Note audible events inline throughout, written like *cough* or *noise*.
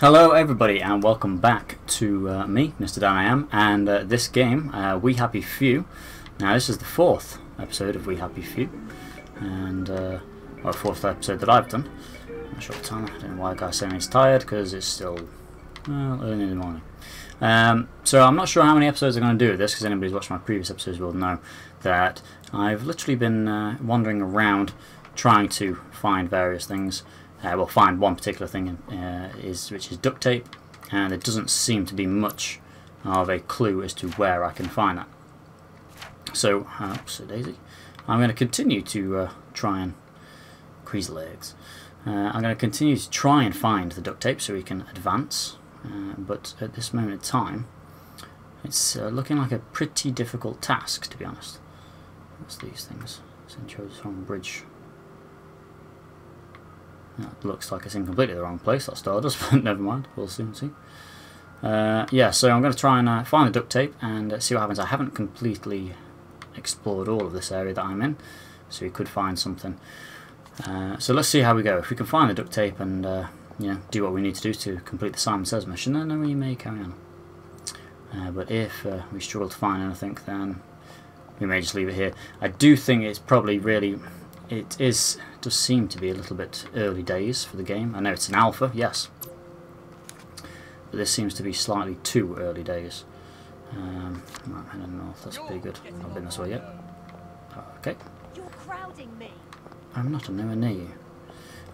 Hello everybody and welcome back to uh, me, Mr. Dan I Am, and uh, this game, uh, We Happy Few. Now this is the fourth episode of We Happy Few, and, uh, well, fourth episode that I've done. I'm not sure what time, I don't know why the guy's saying he's tired, because it's still, well, early in the morning. Um, so I'm not sure how many episodes I'm going to do of this, because anybody who's watched my previous episodes will know that I've literally been uh, wandering around trying to find various things uh, we'll find one particular thing uh, is which is duct tape and there doesn't seem to be much of a clue as to where I can find that. So, uh, so Daisy I'm going to continue to uh, try and crease legs. Uh, I'm going to continue to try and find the duct tape so we can advance uh, but at this moment in time it's looking like a pretty difficult task to be honest. What's these things? St. Joseph's Bridge looks like it's in completely the wrong place, that Stardust, *laughs* but never mind, we'll soon see. Uh, yeah, so I'm going to try and uh, find the duct tape and uh, see what happens. I haven't completely explored all of this area that I'm in, so we could find something. Uh, so let's see how we go. If we can find the duct tape and uh, you know, do what we need to do to complete the Simon Says mission, then we may carry on. Uh, but if we struggle to find anything, then we may just leave it here. I do think it's probably really it is does seem to be a little bit early days for the game. I know it's an alpha, yes, but this seems to be slightly too early days. Um, right, heading north, that's pretty good. I've not been this way yet. Okay. You're crowding me. I'm not, I'm nowhere near you.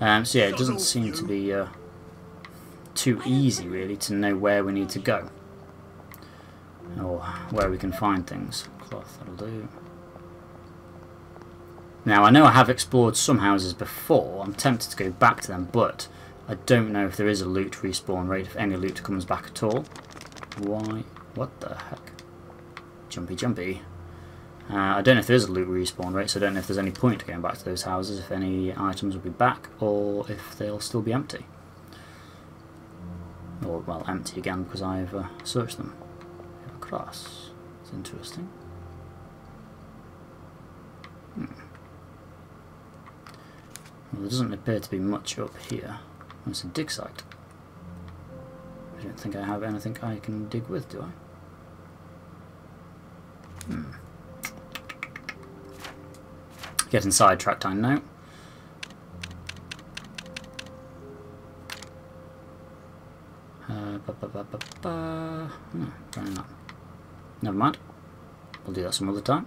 Um, so yeah, it doesn't seem to be uh, too easy really to know where we need to go. Or where we can find things. Cloth, that'll do. Now, I know I have explored some houses before. I'm tempted to go back to them, but I don't know if there is a loot respawn rate, if any loot comes back at all. Why? What the heck? Jumpy, jumpy. Uh, I don't know if there is a loot respawn rate, so I don't know if there's any point to going back to those houses, if any items will be back, or if they'll still be empty. Or, well, empty again, because I've uh, searched them. a cross. It's interesting. Hmm. Well, there doesn't appear to be much up here. It's a dig site. I don't think I have anything I can dig with, do I? Hmm. Getting sidetracked, I know. Uh, ba -ba -ba -ba -ba. Hmm, Never mind. We'll do that some other time.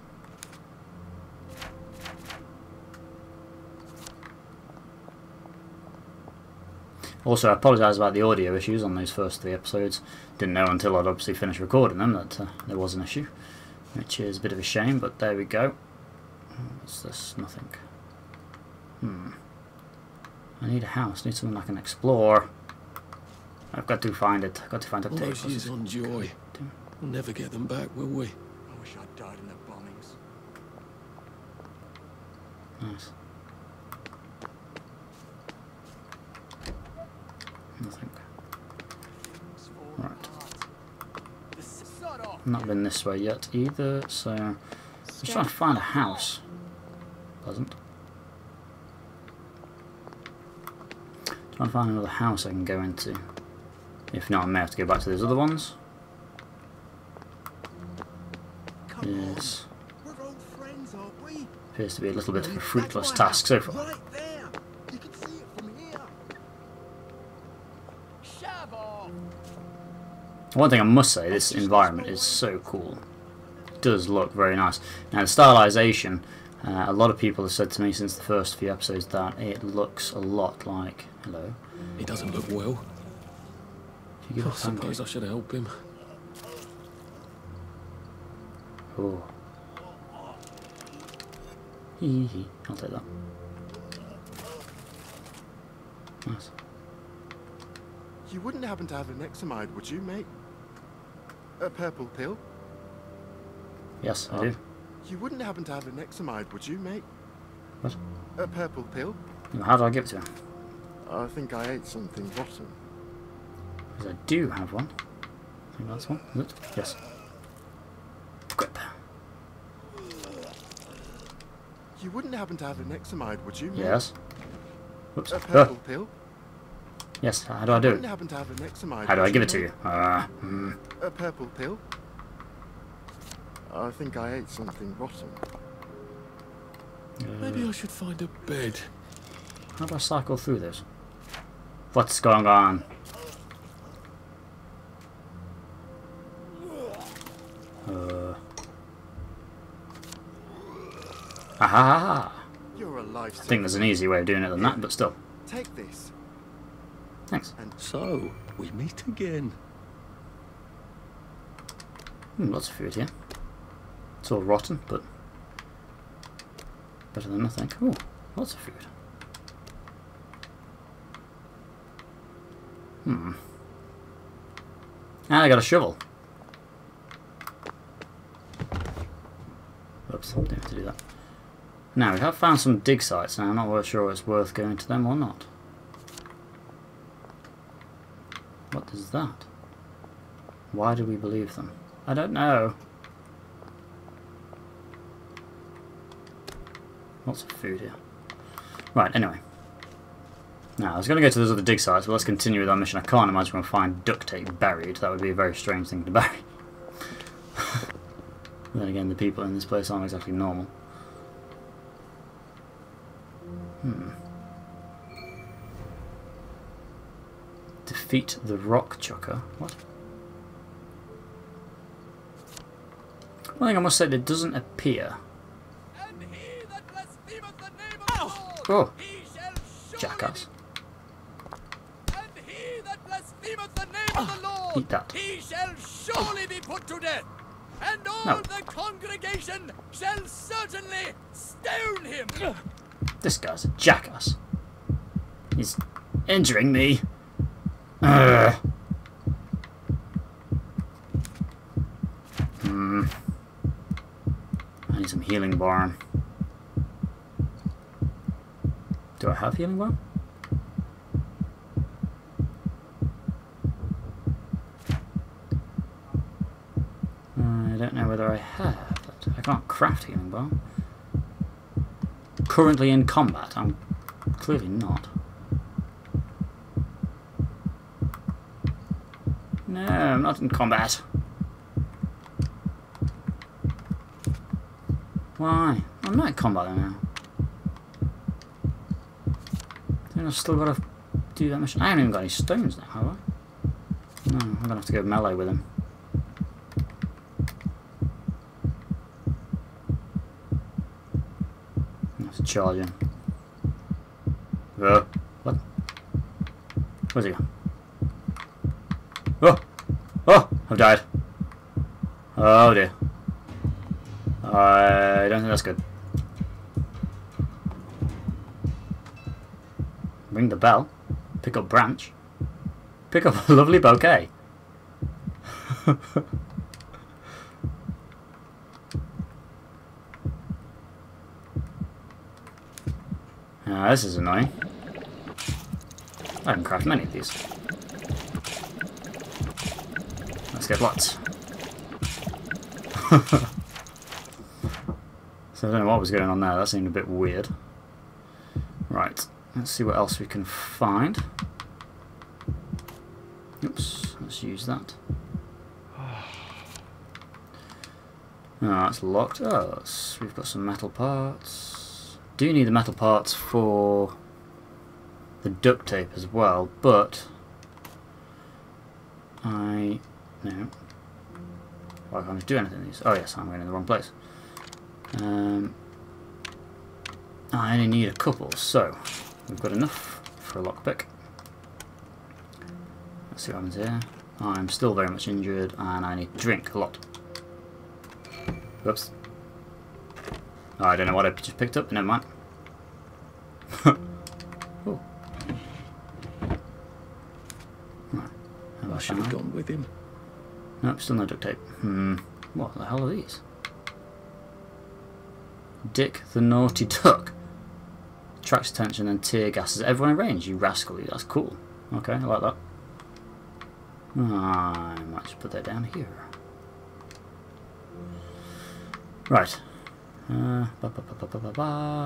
Also, I apologise about the audio issues on those first three episodes. Didn't know until I'd obviously finished recording them that uh, there was an issue, which is a bit of a shame, but there we go. What's this? Nothing. Hmm. I need a house. I need something I can explore. I've got to find it. I've got to find a All those years on Joy. We'll never get them back, will we? I wish I'd died in the bombings. Nice. Nothing. Right. Not been this way yet either, so I'm just trying to find a house. Pleasant. Trying to find another house I can go into. If not, I may have to go back to those other ones. Yes. Appears to be a little bit of a fruitless task so far. One thing I must say, this environment is so cool. It does look very nice. Now the stylization, uh, a lot of people have said to me since the first few episodes that it looks a lot like... Hello? It doesn't look well. If you give I suppose I should help him. Oh. Hee hee. I'll take that. Nice. You wouldn't happen to have an examide, would you, mate? A purple pill? Yes, I do. You wouldn't happen to have an examide, would you, mate? What? A purple pill? How do I give it to him? I think I ate something rotten. Because I do have one. I think that's one, is it? Yes. Grip. You wouldn't happen to have an examide, would you, mate? Yes. Whoops. A Ah. purple pill? Yes, how do I do it? happen to have an. How do I give it to you? Uh, hmm. A purple pill. I think I ate something rotten. Maybe I should find a bed. How do I cycle through this? What's going on? Uh. Aha! You're a. I think there's an easier way of doing it than that, but still. Take this. Thanks. And so, we meet again. Hmm, lots of food here. It's all rotten, but better than nothing. Oh, lots of food. Hmm. And I got a shovel. Oops, didn't have to do that. Now, we have found some dig sites, and I'm not really sure it's worth going to them or not. Is that? Why do we believe them? I don't know. Lots of food here. Right, anyway. Now, I was going to go to those other dig sites, but let's continue with our mission. I can't imagine we'll find duct tape buried. That would be a very strange thing to bury. *laughs* then again, the people in this place aren't exactly normal. Hmm. Defeat the rock chucker. What? One thing I must say, it doesn't appear. And he that the name of the Lord, Oh, he shall surely jackass. be- And he that blasphemeth the name of oh! ah, the Lord, Eat that. he shall surely be put to death. And all No. the congregation shall certainly stone him. This guy's a jackass. He's injuring me. Ugh. Hmm. I need some healing balm. Do I have healing balm? I don't know whether I have it. I can't craft healing balm. Currently in combat? I'm clearly not. No, I'm not in combat. Why? I'm not in combat now. Then I've still got to do that mission. I haven't even got any stones now, have I? No, I'm gonna have to go melee with him. I have to charge him. Uh, what? Where's he gone? Oh! Oh! I've died. Oh dear. I don't think that's good. Ring the bell. Pick up branch. Pick up a lovely bouquet. *laughs* Ah, this is annoying. I can craft many of these. Get lots. *laughs* so I don't know what was going on there, that seemed a bit weird. Right, let's see what else we can find. Oops, let's use that. Oh, that's locked. Oh, that's, we've got some metal parts. Do need the metal parts for the duct tape as well, but I no. Why can't I do anything with these? Oh yes, I'm going in the wrong place. Um, I only need a couple, so we've got enough for a lockpick. Let's see what happens here. I'm still very much injured, and I need to drink a lot. Whoops. Oh, I don't know what I just picked up, never mind. Ooh. *laughs* Right. I should have gone with him. Nope, still no duct tape. Hmm. What the hell are these? Dick the Naughty Duck. Attracts attention and tear gases everyone in range, you rascal. That's cool. Okay, I like that. I might just put that down here. Right. Uh, ba, ba, ba.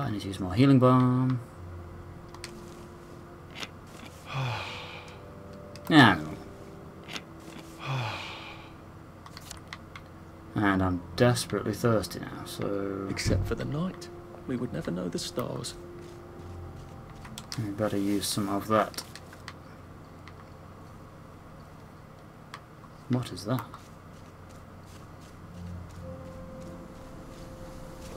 I need to use more healing balm. *sighs* Yeah. I know. And I'm desperately thirsty now, so Except for the night, we would never know the stars. we better use some of that. What is that?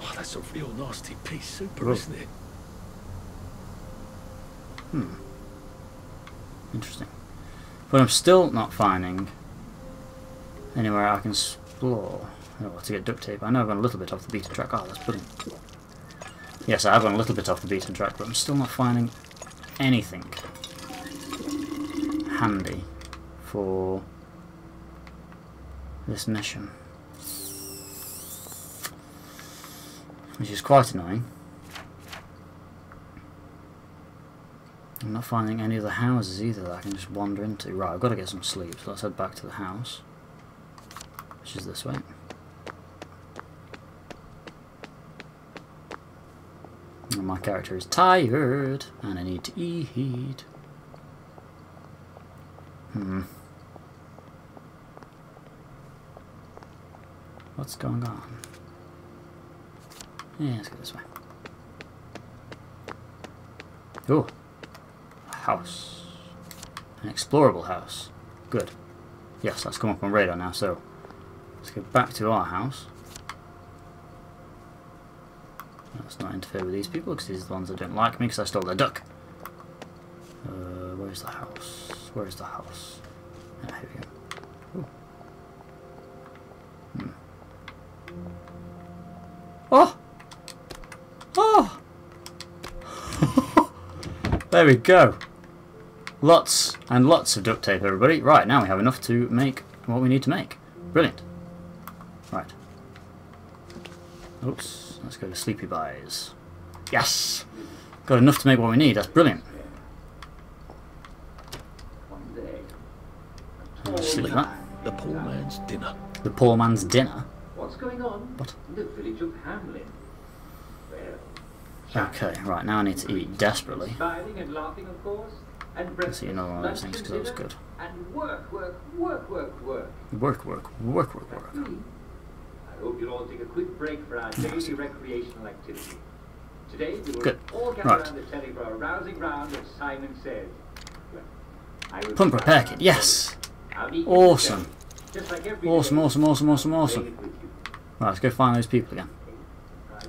Oh, that's a real nasty piece super, Whoa. isn't it? Hmm. Interesting. But I'm still not finding anywhere I can explore. Oh, to get duct tape. I know I've gone a little bit off the beaten track. Oh, that's brilliant. Yes, I have gone a little bit off the beaten track, but I'm still not finding anything handy for this mission. Which is quite annoying. I'm not finding any of the houses either that I can just wander into. Right, I've got to get some sleep, so let's head back to the house. Which is this way. My character is tired, and I need to eat. Hmm. What's going on? Yeah, let's go this way. Ooh. A house. An explorable house. Good. Yes, that's come up on radar now, so let's go back to our house. Let's not interfere with these people because these are the ones that don't like me because I stole their duck. Uh, where's the house? Where's the house? Ah, here we go. Hmm. Oh! Oh! *laughs* there we go. Lots and lots of duct tape, everybody. Right, now we have enough to make what we need to make. Brilliant. Right. Oops, let's go to Sleepy Buys. Yes! Got enough to make what we need, that's brilliant. Sleep that. The poor man's dinner. The poor man's dinner. What's going on What? in the village of Hamlyn? Okay, right, now I need to eat desperately. smiling and laughing, of course, and Let's breakfast, eat another one of those things because that was good. And work, work, work, work, work. Work, work, work, work, work. I hope you'll all take a quick break for our daily recreational activity. Today we will Good. all gather Right. around the telly for a rousing round of Simon Says. Well, I will Pump repair kit, yes! I'll be here Awesome. like Awesome, awesome, awesome, awesome, awesome. it with you. Right, let's go find those people again.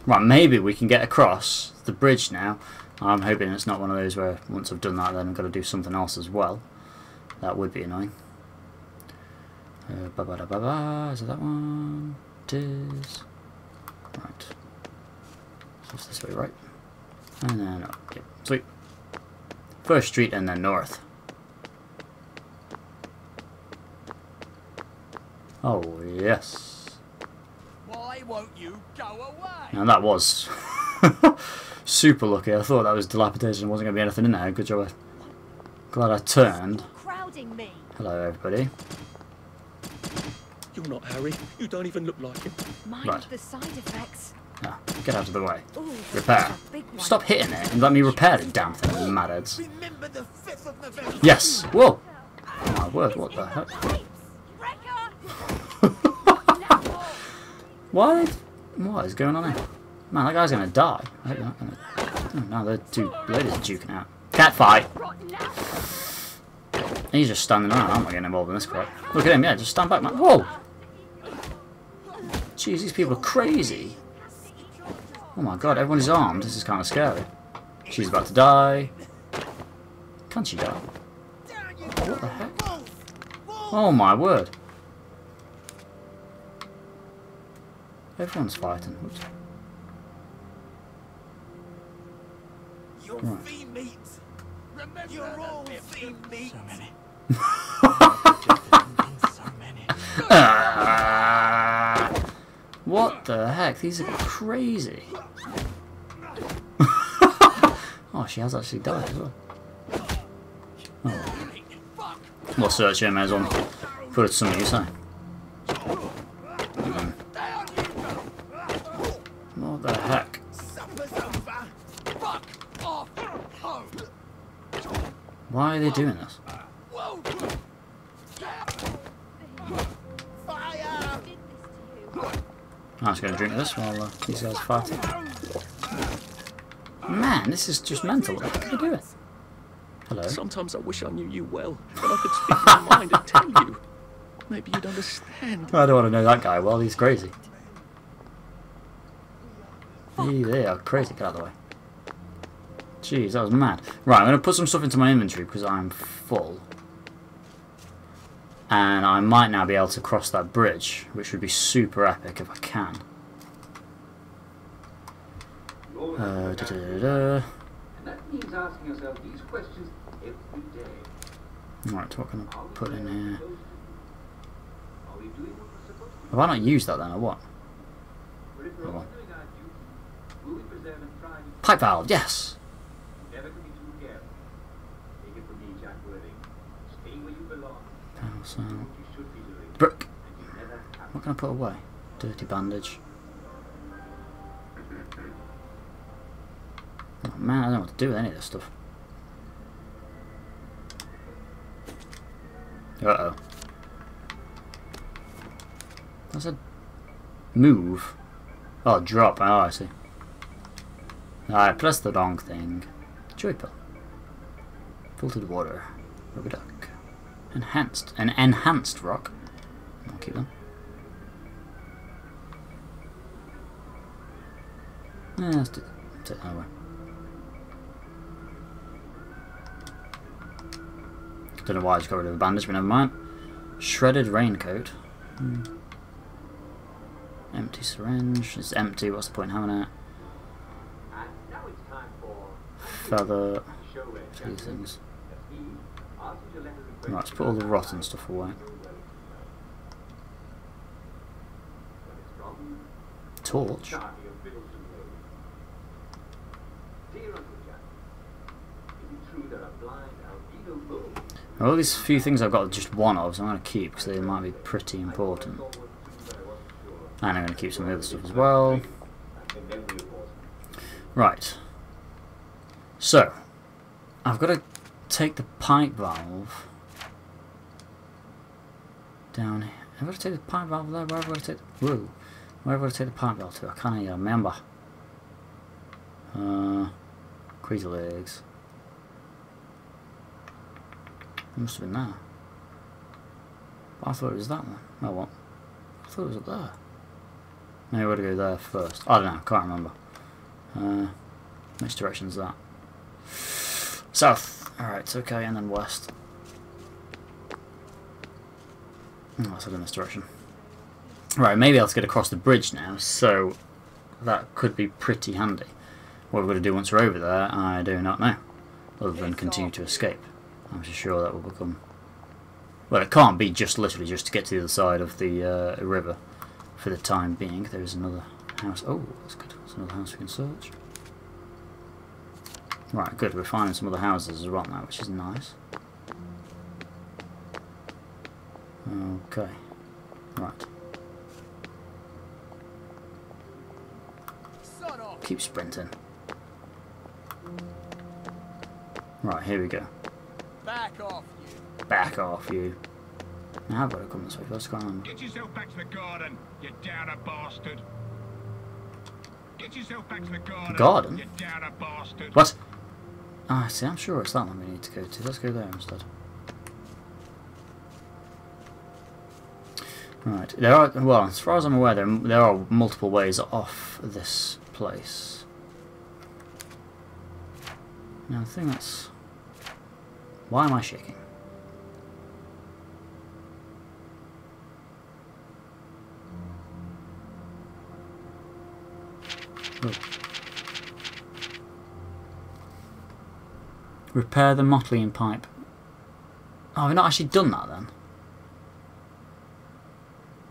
Right, maybe we can get across the bridge now. I'm hoping it's not one of those where once I've done that then I've got to do something else as well. That would be annoying. Uh, ba ba da ba ba. Is it that one? It is. Right. So it's this way, right? And then up. Yep. Sweet. First street and then north. Oh, yes. Why won't you go away? And that was *laughs* super lucky. I thought that was dilapidated and wasn't going to be anything in there. Good job. Glad I turned. crowding me. Hello, everybody. You're not Harry. You don't even look like him. Mind Right. the side effects. Ah, get out of the way. Ooh, Repair. that's a big one. Stop hitting it and let me repair the damn thing, you madheads. Remember the 5th of November. Yes! Whoa! Oh my word, what the heck? *laughs* What? What is going on here? Man, that guy's gonna die. I hope not gonna... Oh, no, the two ladies are duking out. Cat fight! He's just standing around. I'm not getting involved in this crap. Look at him, yeah, just stand back, man. Whoa! Jeez, these people are crazy. Oh my god, everyone's armed. This is kind of scary. She's about to die. Can't she die? What the heck? Oh my word. Everyone's fighting. Oops. Your Right. fiend meat. Remember You're all fiend meat. So many. so *laughs* many. *laughs* What the heck? These are crazy. *laughs* oh, she has actually died as well. Oh. We'll search him as on. Put it to some use, eh? Hmm. What the heck? Supper's over. Fuck off home. Why are they doing this? I'm just going to drink this while uh, these guys are fighting. Man, this is just mental. What are you doing? Hello. Sometimes I wish I knew you well, that I could speak my mind and tell you. Maybe you'd understand. I don't want to know that guy well, he's crazy. Hey, they are crazy, get out of the way. Jeez, that was mad. Right, I'm going to put some stuff into my inventory because I'm full. And I might now be able to cross that bridge, which would be super epic if I can. Uh, da, da, da, da. And that means asking yourself these questions every day. Right, what can I put in here? supposed to be? Are we doing what we're supposed to Have I not used that then, or what? do? But if we're Oh, all well. doing our duty, will we preserve and thrive? Pipe valve, yes! Never to be too careful. Take it from me, Jack Worthing. Stay where you belong. Doing. Brick! What can I put away? Dirty bandage. Oh man, I don't know what to do with any of this stuff. Uh oh. I said move. Oh, drop. Oh, I see. I pressed the wrong thing. Joy pill. Filtered water. Rubber duck. Enhanced. An enhanced rock. I'll keep them. Yeah, let's do take that away. Don't know why I just got rid of the bandage, but never mind. Shredded raincoat. Hmm. Empty syringe. It's empty, what's the point in having it? And now it's time for Feather. These things. That's me. Answer your letters and Right, let's put all the rotten stuff away. Torch. All these few things I've got just one of, so I'm going to keep because they might be pretty important. And I'm going to keep some of the other stuff as well. Right. So, I've got to take the pipe valve down here. I've got to take the pipe valve there. Where have I got to take? Whoa. Where have I got to take the pipe valve to? I can't even remember. Uh, crazy legs. It must have been there. I thought it was that one. Oh what? I thought it was up there. Maybe I got to go there first. I don't know. Can't remember. Uh, which direction's that? South. Alright, okay, and then west. Oh, let's head in this direction. Right, maybe I'll get across the bridge now, so that could be pretty handy. What we're going to do once we're over there, I do not know. Other than continue to escape. I'm sure that will become... Well, it can't be just literally just to get to the other side of the uh, river for the time being. There's another house. Oh, that's good. There's another house we can search. Right, good. We're finding some other houses as well now, which is nice. Okay. Right. Keep sprinting. Right, here we go. back off you. Back off, you. Now I've got to come this way first, can't I? Get yourself back to the garden, you downer bastard. Get yourself back to the garden. Garden? You downer bastard. What? Ah, see, I'm sure it's that one we need to go to. Let's go there instead. Right, there are, well, as far as I'm aware, there, there are multiple ways off this place. Now, the thing that's... Why am I shaking? Oh. Repair the Mottling pipe. Oh, we've not actually done that then.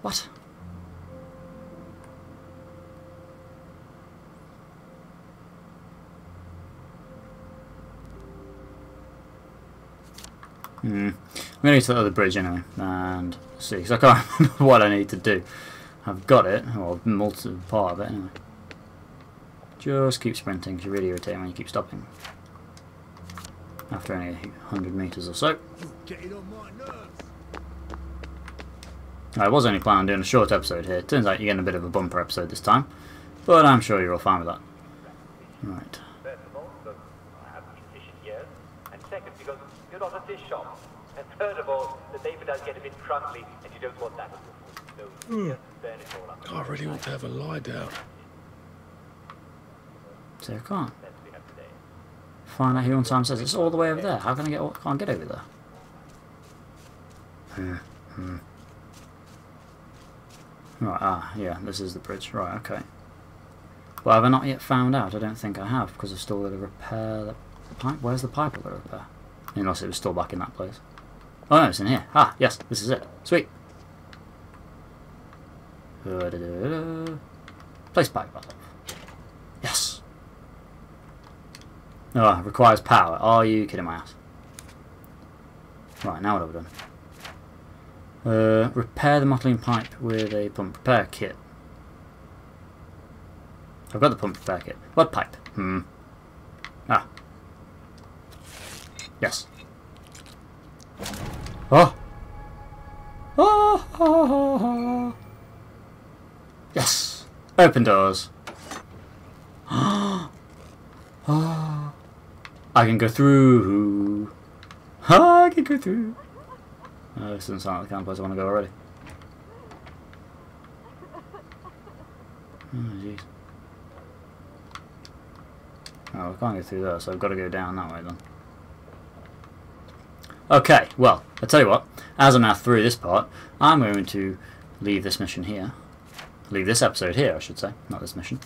What? Hmm. I'm going to go to the other bridge anyway and see, because I can't *laughs* remember what I need to do. I've got it, or most of part of it anyway. Just keep sprinting, 'cause you're really irritating when you keep stopping. After only a hundred metres or so. Getting on my nerves. I was only planning on doing a short episode here. Turns out you're getting a bit of a bumper episode this time. But I'm sure you're all fine with that. Right. First of all, because I haven't years, and second, because you're not a fish shop, and third of all, the does get a bit crumbly, and you don't want that. So, yeah, burn it. I really want to have a lie down. So I can't That's we today. find out who on time says it's all the way over there. How can I get? Can't get over there. Hmm. hmm. Right. Ah. Yeah. This is the bridge. Right. Okay. Well, have I not yet found out? I don't think I have because I've still got to repair the pipe. Where's the pipe I've to repair? Unless it was still back in that place. Oh no, it's in here. Ah, yes, this is it. Sweet. Place pipe valve. Yes. Oh, requires power. Are you kidding my ass? Right, now what have I done? Uh, repair the mottling pipe with a pump repair kit. I've got the pump repair kit. What pipe? Hmm. Ah. Yes. Oh! Oh! oh, oh, oh. Yes! Open doors. Oh. *gasps* I can go through. I can go through. Oh, this doesn't sound like the kind of place I want to go already. Oh, jeez. Oh, I can't go through there, so I've got to go down that way then. Okay, well, I tell you what, as I'm now through this part, I'm going to leave this mission here. Leave this episode here, I should say, not this mission.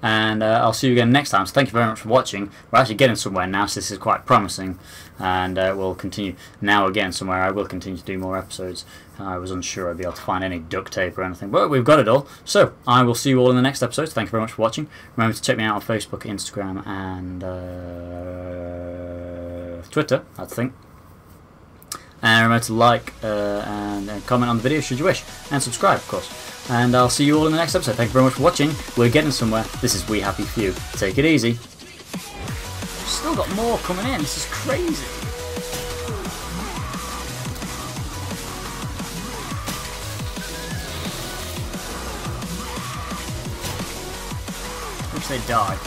And uh, I'll see you again next time. So thank you very much for watching. We're actually getting somewhere now, so this is quite promising. And uh, we'll continue now again somewhere. I will continue to do more episodes. I was unsure I'd be able to find any duct tape or anything, but we've got it all. So I will see you all in the next episode. Thank you very much for watching. Remember to check me out on Facebook, Instagram, and uh, Twitter. I think. And remember to like uh, and, and comment on the video should you wish, and subscribe, of course. And I'll see you all in the next episode. Thank you very much for watching. We're getting somewhere. This is We Happy Few. Take it easy. Still got more coming in. This is crazy. Wish they die.